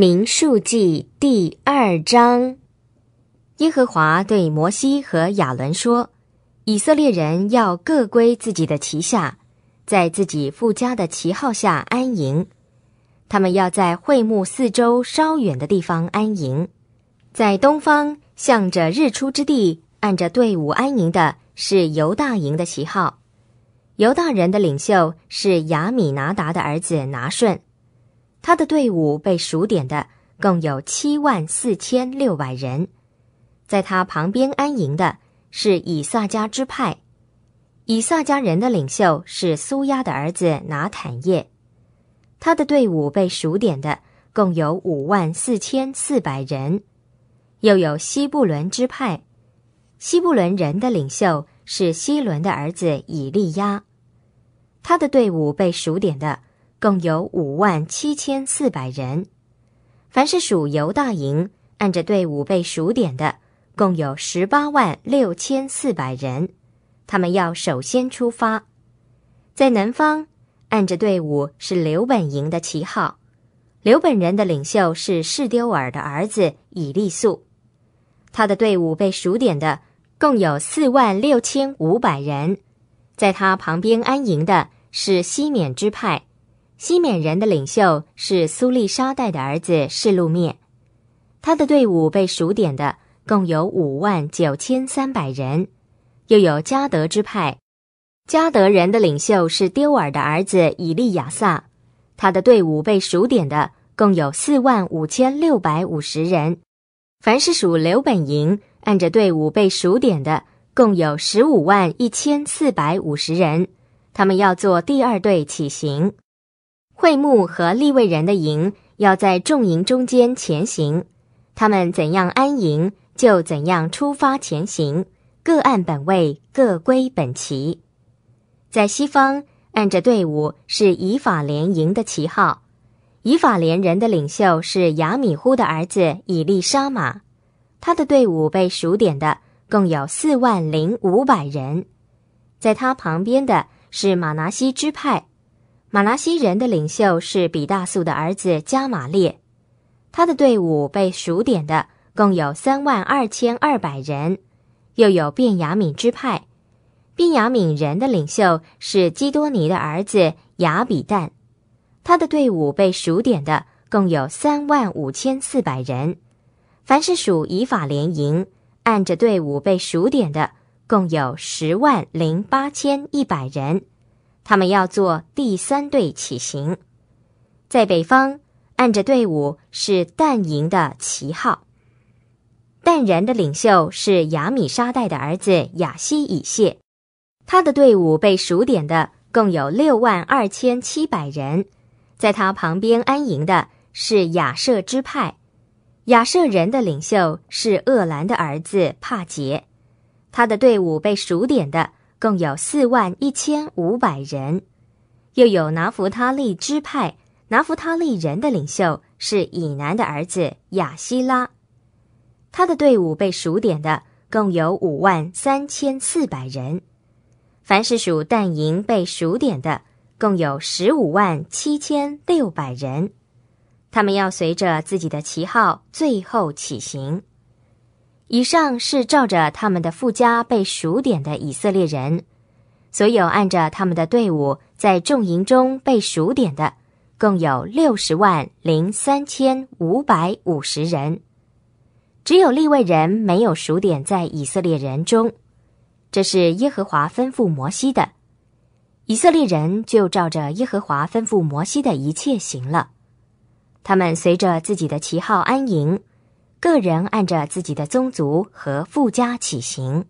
民数记第二章，耶和华对摩西和亚伦说：“以色列人要各归自己的旗下，在自己附家的旗号下安营。他们要在会幕四周稍远的地方安营。在东方向着日出之地，按着队伍安营的是犹大营的旗号。犹大人的领袖是亚米拿达的儿子拿顺。”他的队伍被数点的共有七万四千六百人，在他旁边安营的是以撒迦支派，以撒迦人的领袖是苏亚的儿子拿坦叶，他的队伍被数点的共有五万四千四百人，又有西布伦支派，西布伦人的领袖是西伦的儿子以利亚，他的队伍被数点的。共有五万七千四百人，凡是属犹大营，按着队伍被数点的，共有十八万六千四百人。他们要首先出发，在南方，按着队伍是刘本营的旗号。刘本人的领袖是士丢尔的儿子以利素，他的队伍被数点的共有四万六千五百人。在他旁边安营的是西缅支派。西缅人的领袖是苏利沙代的儿子示路灭，他的队伍被数点的共有五万九千三百人。又有加德之派，加德人的领袖是丢尔的儿子以利亚撒，他的队伍被数点的共有四万五千六百五十人。凡是属刘本营，按着队伍被数点的共有十五万一千四百五十人，他们要做第二队起行。会幕和立位人的营要在众营中间前行，他们怎样安营，就怎样出发前行，各按本位，各归本旗。在西方，按着队伍是以法联营的旗号，以法联人的领袖是亚米忽的儿子以利沙玛，他的队伍被数点的共有四万零五百人，在他旁边的是马拿西支派。马拉西人的领袖是比大素的儿子加马列，他的队伍被数点的共有三万二千二百人。又有便雅敏支派，便雅敏人的领袖是基多尼的儿子雅比旦，他的队伍被数点的共有三万五千四百人。凡是属以法联营，按着队伍被数点的共有十万零八千一百人。他们要做第三队起行，在北方按着队伍是旦营的旗号。但人的领袖是亚米沙代的儿子亚西以谢，他的队伍被数点的共有六万二千七百人。在他旁边安营的是亚舍支派，亚舍人的领袖是厄兰的儿子帕杰，他的队伍被数点的。共有四万一千五百人，又有拿弗他利支派，拿弗他利人的领袖是以南的儿子亚希拉，他的队伍被数点的共有五万三千四百人。凡是属但营被数点的，共有十五万七千六百人。他们要随着自己的旗号最后起行。以上是照着他们的附加被数点的以色列人，所有按着他们的队伍在众营中被数点的，共有六十万零三千五百五十人。只有立位人没有数点在以色列人中，这是耶和华吩咐摩西的。以色列人就照着耶和华吩咐摩西的一切行了，他们随着自己的旗号安营。个人按着自己的宗族和附加起行。